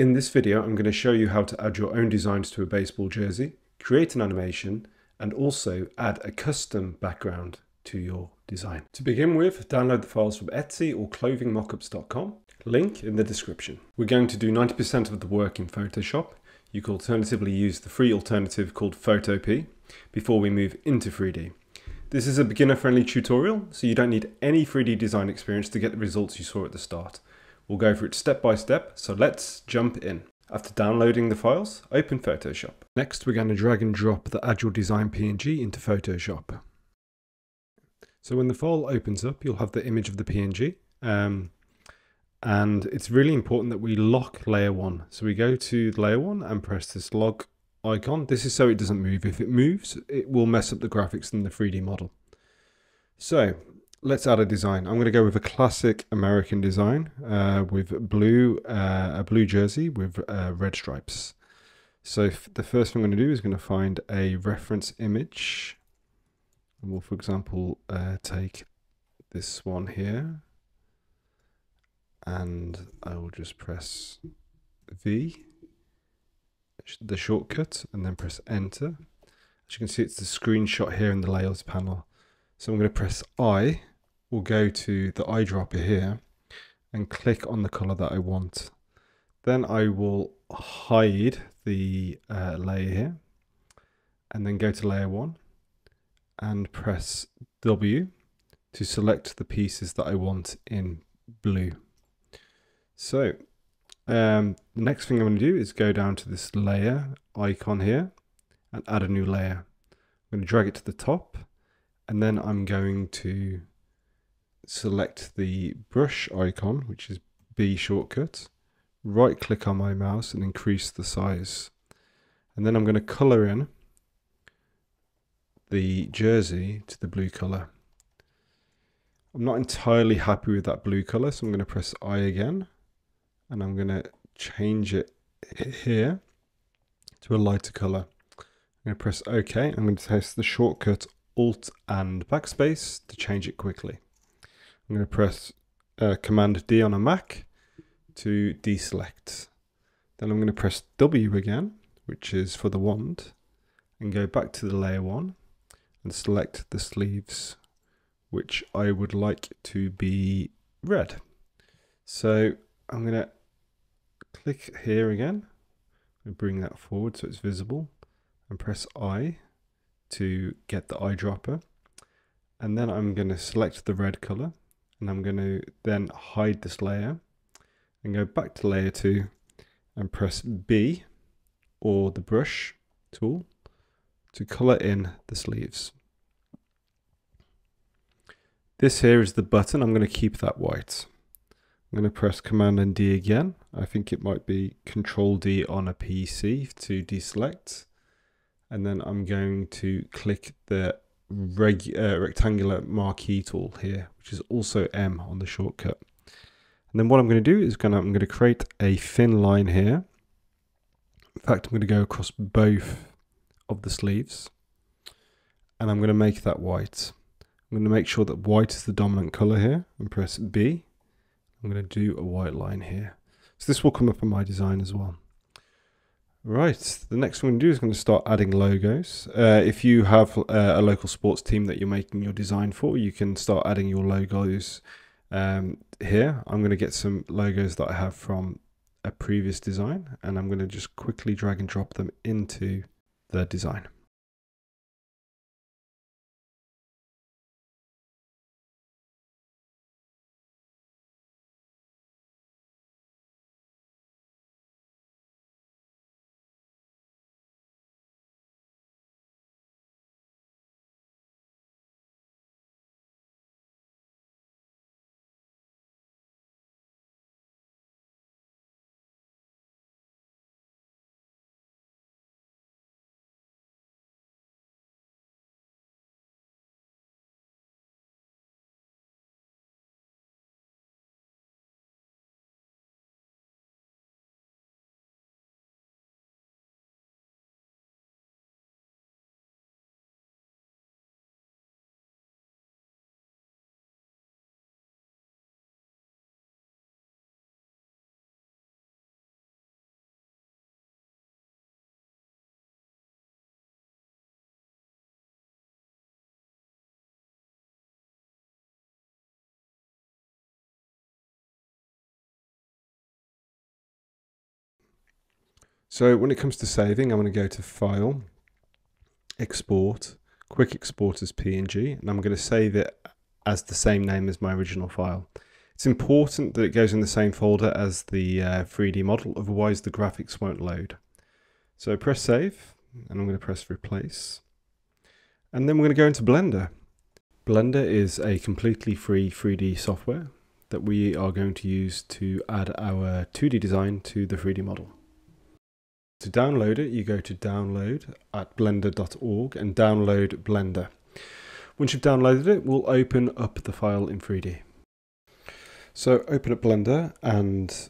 In this video, I'm going to show you how to add your own designs to a baseball jersey, create an animation, and also add a custom background to your design. To begin with, download the files from Etsy or clothingmockups.com, link in the description. We're going to do 90% of the work in Photoshop. You can alternatively use the free alternative called Photopea before we move into 3D. This is a beginner-friendly tutorial, so you don't need any 3D design experience to get the results you saw at the start. We'll go through it step by step, so let's jump in. After downloading the files, open Photoshop. Next, we're going to drag and drop the Agile Design PNG into Photoshop. So when the file opens up, you'll have the image of the PNG. Um, and it's really important that we lock layer one. So we go to layer one and press this lock icon. This is so it doesn't move. If it moves, it will mess up the graphics in the 3D model. So let's add a design. I'm going to go with a classic American design uh, with blue, uh, a blue jersey with uh, red stripes. So the first thing I'm going to do is going to find a reference image. And we'll, for example, uh, take this one here. And I will just press V, the shortcut, and then press enter. As you can see, it's the screenshot here in the layers panel. So I'm going to press I will go to the eyedropper here and click on the color that I want. Then I will hide the uh, layer here and then go to layer one and press W to select the pieces that I want in blue. So um, the next thing I'm going to do is go down to this layer icon here and add a new layer. I'm going to drag it to the top and then I'm going to select the brush icon, which is B shortcut, right click on my mouse and increase the size. And then I'm going to color in the jersey to the blue color. I'm not entirely happy with that blue color, so I'm going to press I again and I'm going to change it here to a lighter color. I'm going to press OK. I'm going to test the shortcut Alt and Backspace to change it quickly. I'm going to press uh, Command D on a Mac to deselect. Then I'm going to press W again, which is for the wand, and go back to the layer one and select the sleeves, which I would like to be red. So I'm going to click here again and bring that forward so it's visible and press I to get the eyedropper. And then I'm going to select the red color and I'm going to then hide this layer and go back to layer 2 and press B or the brush tool to color in the sleeves. This here is the button. I'm going to keep that white. I'm going to press Command and D again. I think it might be Control D on a PC to deselect. And then I'm going to click the reg, uh, rectangular marquee tool here, which is also M on the shortcut. And then what I'm going to do is gonna, I'm going to create a thin line here. In fact, I'm going to go across both of the sleeves and I'm going to make that white. I'm going to make sure that white is the dominant color here and press B. I'm going to do a white line here. So this will come up on my design as well. Right, the next one we do is going to start adding logos. Uh, if you have uh, a local sports team that you're making your design for, you can start adding your logos um, here. I'm going to get some logos that I have from a previous design and I'm going to just quickly drag and drop them into the design. So when it comes to saving, I'm going to go to File, Export, Quick Export as PNG, and I'm going to save it as the same name as my original file. It's important that it goes in the same folder as the uh, 3D model, otherwise the graphics won't load. So press save, and I'm going to press replace. And then we're going to go into Blender. Blender is a completely free 3D software that we are going to use to add our 2D design to the 3D model. To download it, you go to download at blender.org and download Blender. Once you've downloaded it, we'll open up the file in 3D. So open up Blender and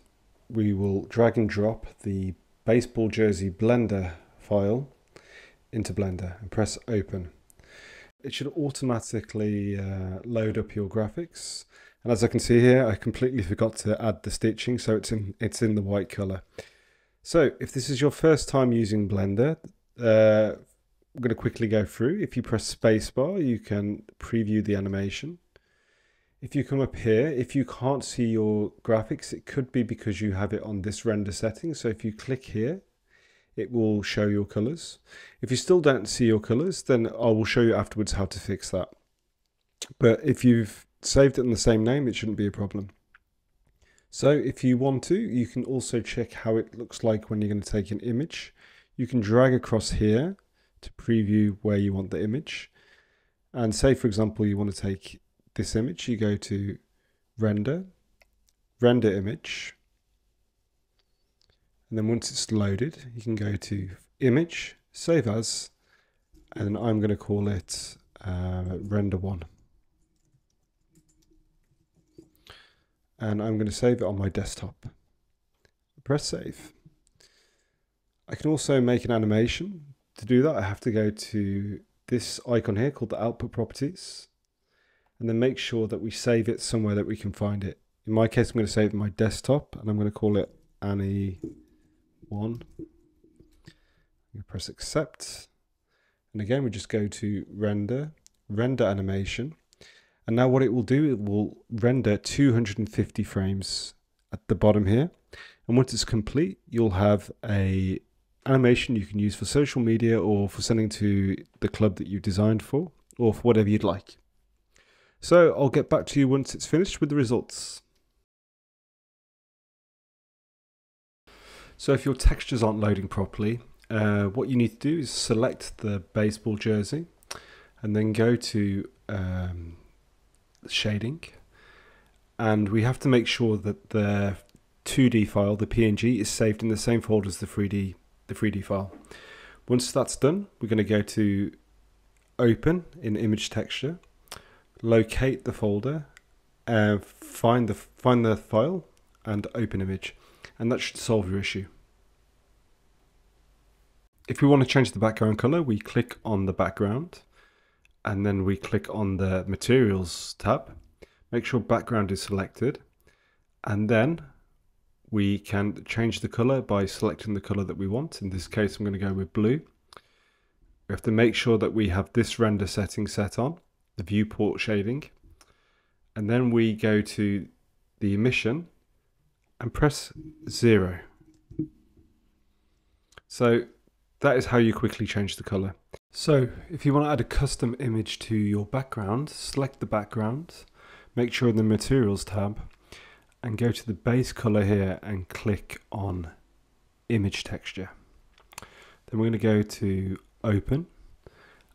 we will drag and drop the baseball jersey Blender file into Blender and press open. It should automatically uh, load up your graphics. And as I can see here, I completely forgot to add the stitching, so it's in, it's in the white color. So if this is your first time using Blender, uh, I'm going to quickly go through. If you press spacebar, you can preview the animation. If you come up here, if you can't see your graphics, it could be because you have it on this render setting. So if you click here, it will show your colors. If you still don't see your colors, then I will show you afterwards how to fix that. But if you've saved it in the same name, it shouldn't be a problem. So if you want to, you can also check how it looks like when you're going to take an image. You can drag across here to preview where you want the image. And say, for example, you want to take this image, you go to render, render image. And then once it's loaded, you can go to image, save as, and I'm going to call it uh, render one. And I'm going to save it on my desktop. Press save. I can also make an animation. To do that, I have to go to this icon here called the output properties and then make sure that we save it somewhere that we can find it. In my case, I'm going to save my desktop and I'm going to call it Annie1. I'm going to press accept. And again, we just go to render, render animation. And now what it will do, it will render 250 frames at the bottom here. And once it's complete, you'll have a animation you can use for social media or for sending to the club that you designed for or for whatever you'd like. So I'll get back to you once it's finished with the results. So if your textures aren't loading properly, uh, what you need to do is select the baseball jersey and then go to um, shading and we have to make sure that the 2D file, the PNG, is saved in the same folder as the 3D, the 3D file. Once that's done, we're going to go to Open in Image Texture, locate the folder, uh, find the find the file, and Open Image, and that should solve your issue. If we want to change the background color, we click on the background and then we click on the materials tab make sure background is selected and then we can change the color by selecting the color that we want. In this case I'm going to go with blue. We have to make sure that we have this render setting set on the viewport shading and then we go to the emission and press zero. So that is how you quickly change the color so if you want to add a custom image to your background, select the background, make sure in the materials tab and go to the base color here and click on image texture. Then we're going to go to open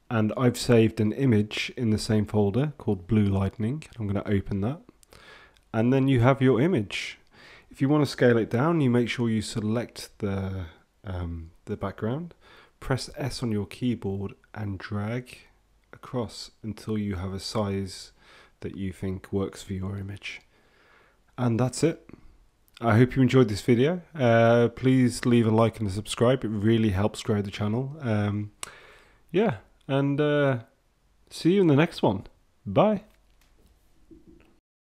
and I've saved an image in the same folder called Blue Lightning. I'm going to open that and then you have your image. If you want to scale it down, you make sure you select the, um, the background press S on your keyboard and drag across until you have a size that you think works for your image. And that's it. I hope you enjoyed this video. Uh, please leave a like and a subscribe. It really helps grow the channel. Um, yeah, and uh, see you in the next one. Bye.